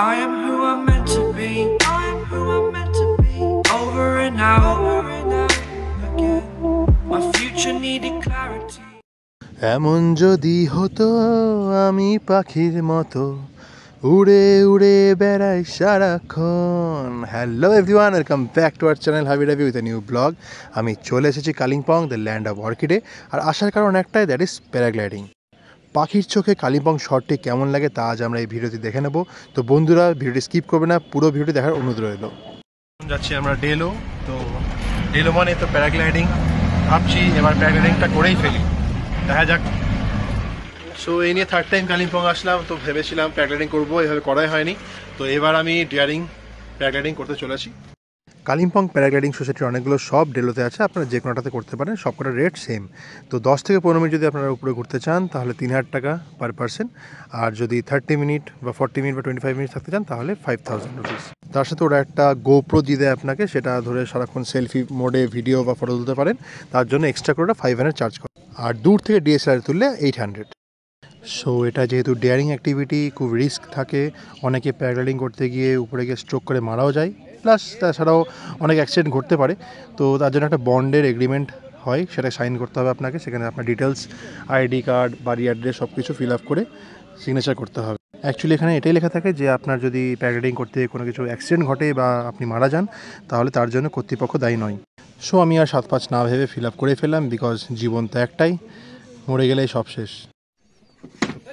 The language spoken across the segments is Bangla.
I am who I'm meant to be. I am who I'm meant to be. Over and out, over and out again. My future needed clarity. এমন যদি হতো আমি পাখির মতো উড়ে উড়ে বেড়াই সারাক্ষণ hello everyone welcome back to our channel হাবি রাবি উইথ নিউ ব্লগ আমি চলে এসেছি কালিম্পং দ্য ল্যান্ড অফ অর্কিডে আর আসার কারণ একটাই দ্যাট ইজ প্যারাগ্লাইডিং পাখির চোখে কালিম্পং শহরটি কেমন লাগে তা আজ আমরা এই ভিডিওটি দেখে নেব। তো বন্ধুরা, ভিডিওটি স্কিপ করবে না, পুরো ভিডিওটি দেখার অনুরোধ রইল। যাচ্ছি আমরা ডেলো তো ডেলো মানে তো প্যারাগ্লাইডিং ভাবছি এবার প্যারাগ্লাইডিংটা করেই ফেলি। দেখা যাক। সো এই নিয়ে থার্ড টাইম কালিম্পং আসলাম, তো ভেবেছিলাম প্যারাগ্লাইডিং করব, এভাবে করাই হয়নি। তো এবার আমি ডিয়ারিং প্যারাগ্লাইডিং করতে চলেছি। কালিম্পং প্যারাগ্লাইডিং সোসাইটির অনেকগুলো সব ডেলোতে আছে, আপনারা যে কোনোটাতে করতে পারেন, সবকটা রেট সেম। তো দশ থেকে পনেরো মিনিট যদি আপনারা উপরে ঘুরতে চান, তাহলে তিন হাজার টাকা পার পার্সন। আর যদি থার্টি মিনিট বা ফর্টি মিনিট বা টোয়েন্টি ফাইভ মিনিট থাকতে চান, তাহলে ফাইভ থাউজেন্ড রুপিস। তার সাথে ওরা একটা গোপ্রো দিয়ে দেয় আপনাকে, সেটা ধরে সারাক্ষণ সেলফি মোডে, ভিডিও বা ফটো তুলতে পারেন। তার জন্য এক্সট্রা করে ফাইভ হান্ড্রেড চার্জ করে। আর দূর থেকে ডিএসএলআর তুললে এইট হান্ড্রেড। সো এটা যেহেতু ডেয়ারিং অ্যাক্টিভিটি, খুব রিস্ক থাকে। অনেকে প্যারাগ্লাইডিং করতে গিয়ে উপরে গিয়ে স্ট্রোক করে মারাও যায়। প্লাস তাছাড়াও অনেক অ্যাক্সিডেন্ট ঘটতে পারে। তো তার জন্য একটা বন্ডের এগ্রিমেন্ট হয় সেটা সাইন করতে হবে আপনাকে। সেখানে আপনার ডিটেলস আইডি কার্ড বাড়ি অ্যাড্রেস সব কিছু ফিল আপ করে সিগনেচার করতে হবে। অ্যাকচুয়ালি এখানে এটাই লেখা থাকে যে, আপনার যদি প্যারাগ্লাইডিং করতে কোনো কিছু অ্যাক্সিডেন্ট ঘটে বা আপনি মারা যান, তাহলে তার জন্য কর্তৃপক্ষ দায়ী নয়। সো আমি আর সাত পাঁচ না ভেবে ফিল আপ করে ফেললাম বিকজ জীবন তো একটাই, মরে গেলেই সব শেষ।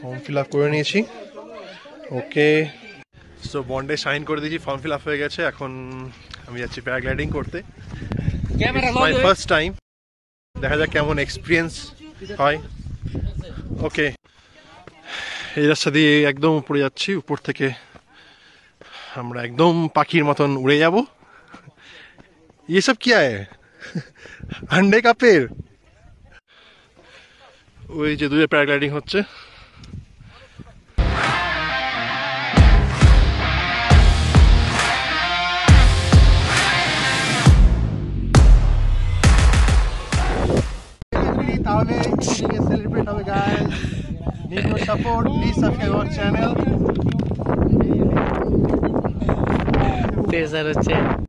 ফর্ম ফিল আপ করে নিয়েছি। ওকে সো বন্ডে সাইন করে দিয়েছি ফর্ম ফিল আপ হয়ে গেছে এখন আমি যাচ্ছি প্যারাগ্লাইডিং করতে। মাই ফার্স্ট টাইম দেখা যাক কেমন এক্সপিরিয়েন্স হয়। ওকে এই রাস্তা দিয়ে একদম উপরে যাচ্ছি উপর থেকে আমরা একদম পাখির মতন উড়ে যাব। এসব কি আয়? আন্ডে কাপের। ওই যে দুয়ে প্যারাগ্লাইডিং হচ্ছে। Aave eating is celebrate our guys. Need your support, please subscribe our channel. These are the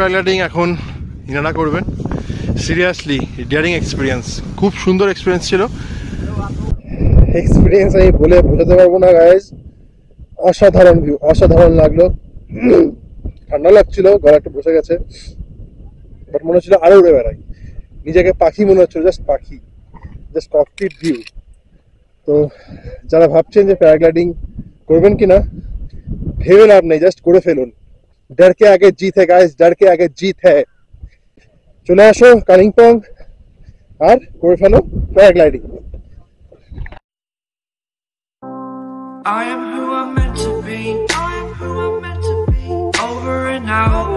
paragliding এখন ইনারা করবেন। সিরিয়াসলি ডিয়ারিং এক্সপিরিয়েন্স খুব সুন্দর এক্সপিরিয়েন্স ছিল। এক্সপিরিয়েন্স আমি বলে বোঝাতে পারব না গাইজ অসাধারণ ভিউ অসাধারণ লাগল। ঠান্ডা লাগছিল, গলা একটু বসে গেছে। বাট মনে হচ্ছিল আরও উড়ে বেড়াই। নিজেকে পাখি মনে হচ্ছিল জাস্ট পাখি। জাস্ট ককপিট ভিউ তো যারা ভাবছেন যে প্যারাগ্লাইডিং করবেন কি না ভেবে লাভ নেই জাস্ট করে ফেলুন। डर के आगे जीत है गाइस डर के आगे जीत है চলে আসো কালিম্পং আর করে ফেলো paragliding I am who I'm meant to be. I am who I'm meant to be. Over and out.